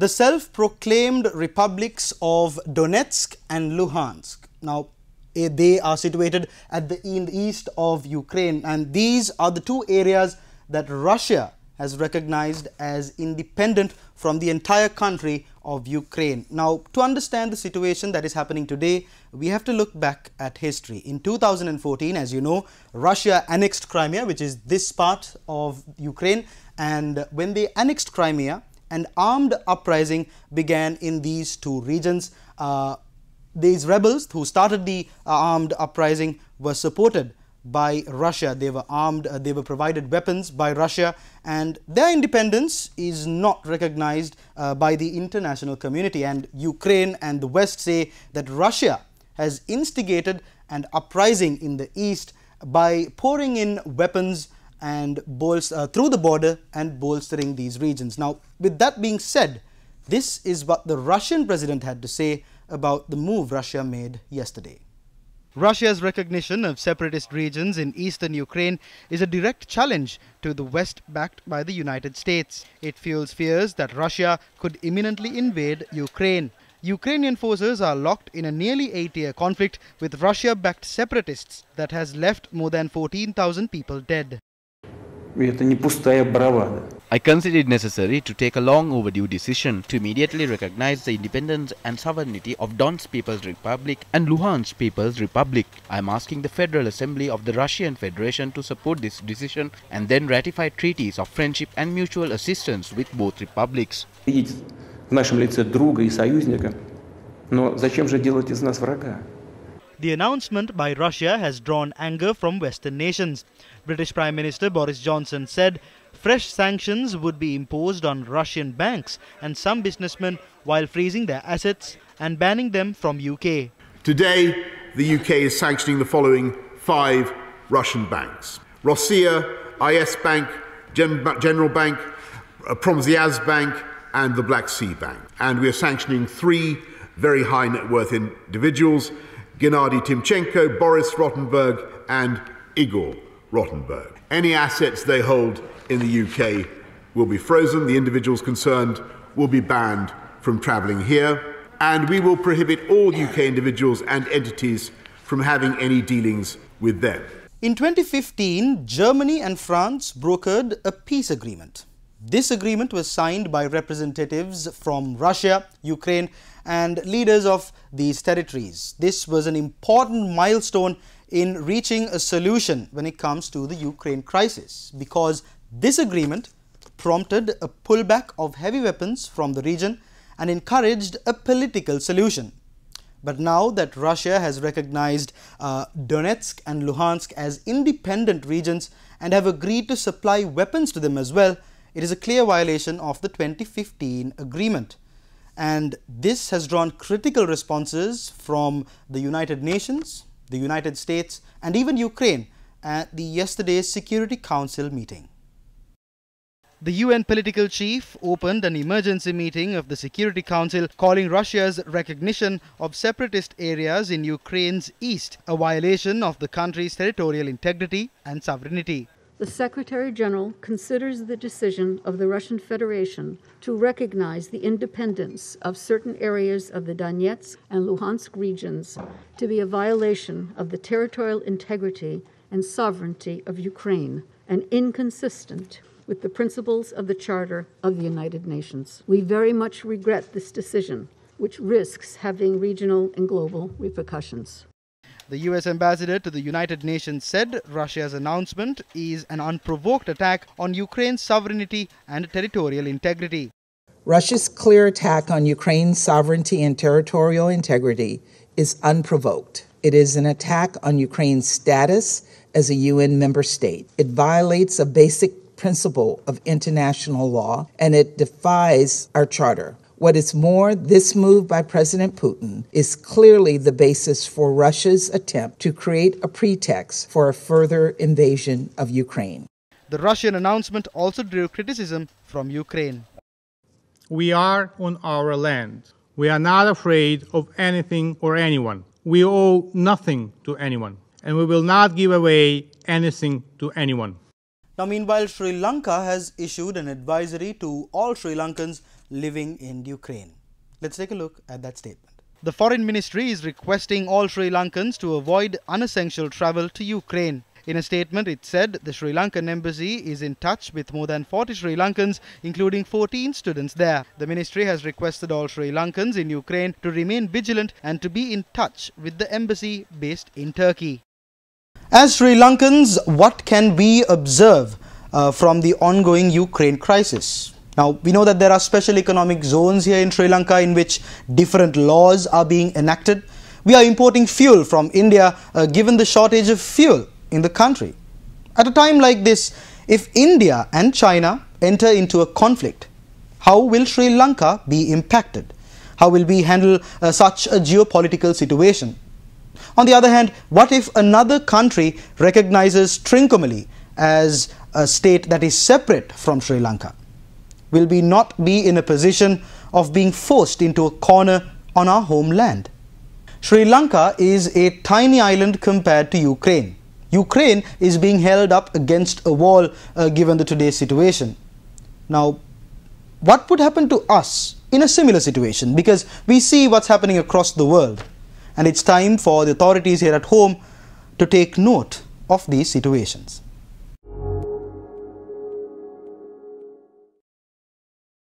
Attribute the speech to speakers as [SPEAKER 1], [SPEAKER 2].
[SPEAKER 1] the self-proclaimed republics of Donetsk and Luhansk. Now, eh, they are situated at the east of Ukraine and these are the two areas that Russia has recognized as independent from the entire country of Ukraine. Now, to understand the situation that is happening today, we have to look back at history. In 2014, as you know, Russia annexed Crimea, which is this part of Ukraine. And when they annexed Crimea, an armed uprising began in these two regions. Uh, these rebels who started the uh, armed uprising were supported by Russia. They were armed, uh, they were provided weapons by Russia and their independence is not recognized uh, by the international community and Ukraine and the West say that Russia has instigated an uprising in the east by pouring in weapons and uh, through the border and bolstering these regions. Now, with that being said, this is what the Russian president had to say about the move Russia made yesterday. Russia's recognition of separatist regions in eastern Ukraine is a direct challenge to the West backed by the United States. It fuels fears that Russia could imminently invade Ukraine. Ukrainian forces are locked in a nearly eight-year conflict with Russia-backed separatists that has left more than 14,000 people dead.
[SPEAKER 2] Это не пустая бравада.
[SPEAKER 3] I consider it necessary to take a long overdue decision to immediately recognize the independence and sovereignty of Donetsk People's Republic and Luhansk People's Republic. I am asking the Federal Assembly of the Russian Federation to support this decision and then ratify treaties of friendship and mutual assistance with both republics.
[SPEAKER 2] Видеть в нашем лице друга и союзника, но зачем же делать из нас врага?
[SPEAKER 1] The announcement by Russia has drawn anger from Western nations. British Prime Minister Boris Johnson said fresh sanctions would be imposed on Russian banks and some businessmen while freezing their assets and banning them from UK.
[SPEAKER 4] Today, the UK is sanctioning the following five Russian banks. Rossiya, IS Bank, Gen General Bank, uh, Promsvyaz Bank, and the Black Sea Bank. And we are sanctioning three very high net worth individuals Gennady Timchenko, Boris Rotenberg, and Igor Rotenberg. Any assets they hold in the UK will be frozen. The individuals concerned will be banned from travelling here. And we will prohibit all UK individuals and entities from having any dealings with them.
[SPEAKER 1] In 2015, Germany and France brokered a peace agreement. This agreement was signed by representatives from Russia, Ukraine and leaders of these territories. This was an important milestone in reaching a solution when it comes to the Ukraine crisis because this agreement prompted a pullback of heavy weapons from the region and encouraged a political solution. But now that Russia has recognized uh, Donetsk and Luhansk as independent regions and have agreed to supply weapons to them as well, it is a clear violation of the 2015 agreement. And this has drawn critical responses from the United Nations, the United States and even Ukraine at the yesterday's Security Council meeting. The UN political chief opened an emergency meeting of the Security Council calling Russia's recognition of separatist areas in Ukraine's east a violation of the country's territorial integrity and sovereignty.
[SPEAKER 5] The Secretary General considers the decision of the Russian Federation to recognize the independence of certain areas of the Donetsk and Luhansk regions to be a violation of the territorial integrity and sovereignty of Ukraine and inconsistent with the principles of the Charter of the United Nations. We very much regret this decision, which risks having regional and global repercussions.
[SPEAKER 1] The US ambassador to the United Nations said Russia's announcement is an unprovoked attack on Ukraine's sovereignty and territorial integrity.
[SPEAKER 6] Russia's clear attack on Ukraine's sovereignty and territorial integrity is unprovoked. It is an attack on Ukraine's status as a UN member state. It violates a basic principle of international law, and it defies our charter. What is more, this move by President Putin is clearly the basis for Russia's attempt to create a pretext for a further invasion of Ukraine.
[SPEAKER 1] The Russian announcement also drew criticism from Ukraine.
[SPEAKER 7] We are on our land. We are not afraid of anything or anyone. We owe nothing to anyone, and we will not give away anything to anyone.
[SPEAKER 1] Now, meanwhile, Sri Lanka has issued an advisory to all Sri Lankans living in Ukraine. Let's take a look at that statement. The foreign ministry is requesting all Sri Lankans to avoid unessential travel to Ukraine. In a statement, it said the Sri Lankan embassy is in touch with more than 40 Sri Lankans, including 14 students there. The ministry has requested all Sri Lankans in Ukraine to remain vigilant and to be in touch with the embassy based in Turkey. As Sri Lankans, what can we observe uh, from the ongoing Ukraine crisis? Now, we know that there are special economic zones here in Sri Lanka in which different laws are being enacted. We are importing fuel from India uh, given the shortage of fuel in the country. At a time like this, if India and China enter into a conflict, how will Sri Lanka be impacted? How will we handle uh, such a geopolitical situation? On the other hand, what if another country recognizes Trincomalee as a state that is separate from Sri Lanka? Will we not be in a position of being forced into a corner on our homeland? Sri Lanka is a tiny island compared to Ukraine. Ukraine is being held up against a wall uh, given the today's situation. Now, what would happen to us in a similar situation? Because we see what's happening across the world, and it's time for the authorities here at home to take note of these situations.